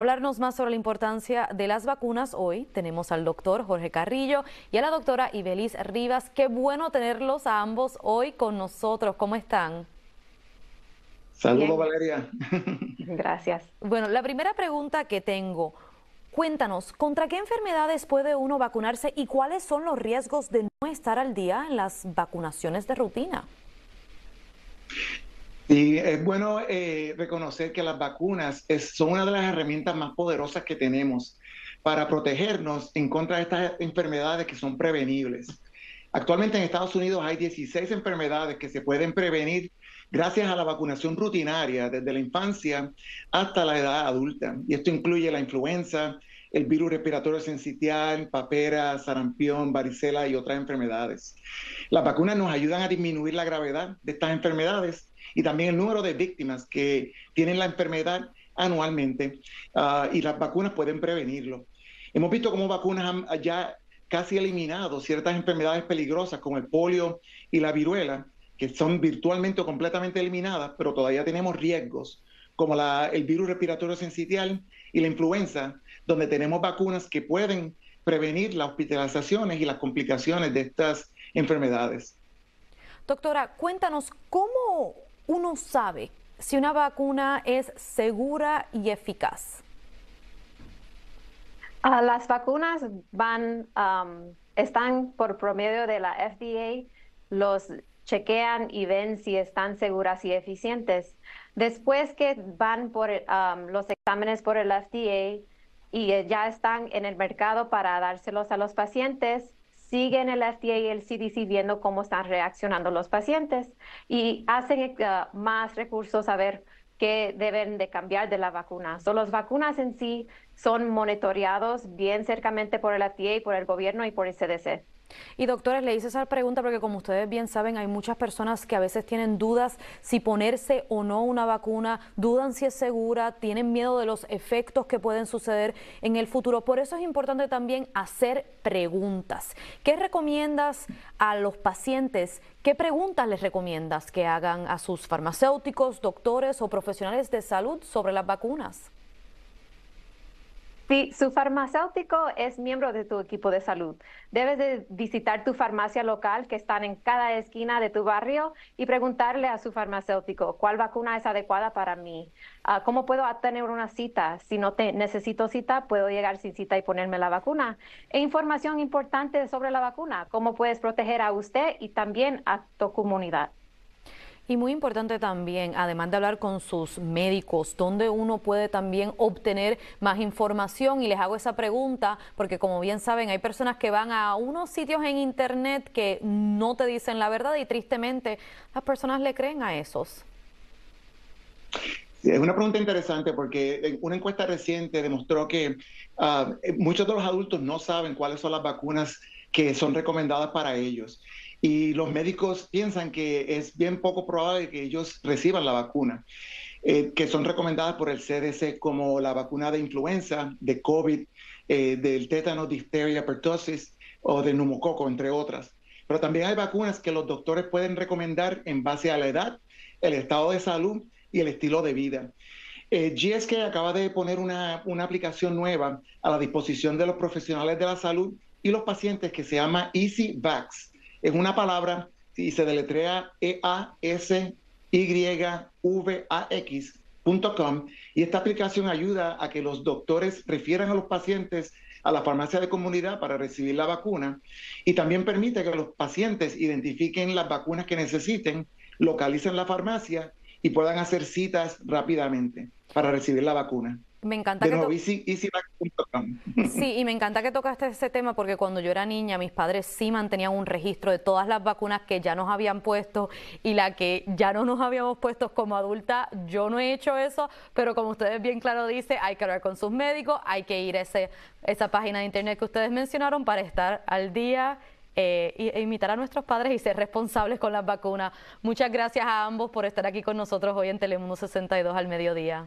hablarnos más sobre la importancia de las vacunas hoy tenemos al doctor Jorge Carrillo y a la doctora Ibelis Rivas. Qué bueno tenerlos a ambos hoy con nosotros. ¿Cómo están? Saludos, Valeria. Gracias. Bueno, la primera pregunta que tengo, cuéntanos, ¿contra qué enfermedades puede uno vacunarse y cuáles son los riesgos de no estar al día en las vacunaciones de rutina? Y es bueno eh, reconocer que las vacunas son una de las herramientas más poderosas que tenemos para protegernos en contra de estas enfermedades que son prevenibles. Actualmente en Estados Unidos hay 16 enfermedades que se pueden prevenir gracias a la vacunación rutinaria desde la infancia hasta la edad adulta. Y esto incluye la influenza, el virus respiratorio sensitial, papera, sarampión, varicela y otras enfermedades. Las vacunas nos ayudan a disminuir la gravedad de estas enfermedades y también el número de víctimas que tienen la enfermedad anualmente ah, y las vacunas pueden prevenirlo. Hemos visto cómo vacunas han ya casi eliminado ciertas enfermedades peligrosas como el polio y la viruela, que son virtualmente o completamente eliminadas, pero todavía tenemos riesgos como la, el virus respiratorio sensitial y la influenza, donde tenemos vacunas que pueden prevenir las hospitalizaciones y las complicaciones de estas enfermedades. Doctora, cuéntanos cómo uno sabe si una vacuna es segura y eficaz? Ah, las vacunas van, están por promedio de la FDA, los chequean y ven si están seguras y eficientes. Después que van por los exámenes por el FDA y ya están en el mercado para dárselos a los pacientes, siguen el FDA y el CDC viendo cómo están reaccionando los pacientes y hacen eh, más recursos a ver qué deben de cambiar de la vacuna. So, las vacunas en sí son monitoreados bien cercamente por el FDA, por el gobierno y por el CDC. Y doctores, le hice esa pregunta porque como ustedes bien saben, hay muchas personas que a veces tienen dudas si ponerse o no una vacuna, dudan si es segura, tienen miedo de los efectos que pueden suceder en el futuro. Por eso es importante también hacer preguntas. ¿Qué recomiendas a los pacientes? ¿Qué preguntas les recomiendas que hagan a sus farmacéuticos, doctores o profesionales de salud sobre las vacunas? Si su farmacéutico es miembro de tu equipo de salud, debes de visitar tu farmacia local que están en cada esquina de tu barrio y preguntarle a su farmacéutico cuál vacuna es adecuada para mí, ah, cómo puedo tener una cita. Si no te necesito cita, puedo llegar sin cita y ponerme la vacuna. E información importante sobre la vacuna, cómo puedes proteger a usted y también a tu comunidad. Y muy importante también, además de hablar con sus médicos, donde uno puede también obtener más información. Y les hago esa pregunta porque como bien saben, hay personas que van a unos sitios en Internet que no te dicen la verdad y tristemente las personas le creen a esos. Es una pregunta interesante porque una encuesta reciente demostró que ah, muchos de los adultos no saben cuáles son las vacunas que son recomendadas para ellos. Y los médicos piensan que es bien poco probable que ellos reciban la vacuna, eh, que son recomendadas por el CDC como la vacuna de influenza, de COVID, eh, del tétano, difteria, pertosis o de neumococo, entre otras. Pero también hay vacunas que los doctores pueden recomendar en base a la edad, el estado de salud y el estilo de vida. Eh, GSK acaba de poner una, una aplicación nueva a la disposición de los profesionales de la salud y los pacientes que se llama Easy Vax. Es una palabra y se deletrea E-A-S-Y-V-A-X.com y esta aplicación ayuda a que los doctores refieran a los pacientes a la farmacia de comunidad para recibir la vacuna y también permite que los pacientes identifiquen las vacunas que necesiten, localicen la farmacia y puedan hacer citas rápidamente para recibir la vacuna. Me encanta que Sí, y me encanta que tocaste ese tema porque cuando yo era niña mis padres sí mantenían un registro de todas las vacunas que ya nos habían puesto y la que ya no nos habíamos puesto como adulta. Yo no he hecho eso, pero como ustedes bien claro dice, hay que hablar con sus médicos, hay que ir a ese, esa página de internet que ustedes mencionaron para estar al día eh, e invitar a nuestros padres y ser responsables con las vacunas. Muchas gracias a ambos por estar aquí con nosotros hoy en Telemundo 62 al mediodía.